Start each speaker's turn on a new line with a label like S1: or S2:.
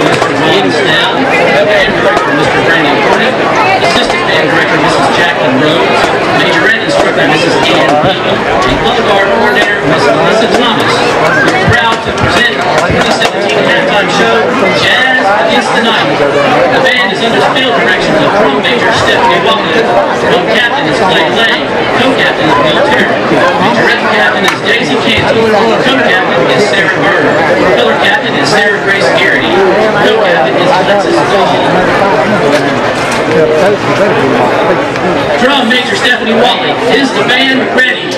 S1: Mr. William Band Director Mr. Brandon Assistant Band Director Mrs. Rhodes, Mrs. Ann and Guard Coordinator Thomas. We're proud to present 2017 halftime show, Jazz Against the Night. The band is under field of major Walton, captain is co-captain is Terry, captain is Daisy Canty, co-captain is Sarah Bird. Drum major Stephanie Watley. Is the band ready?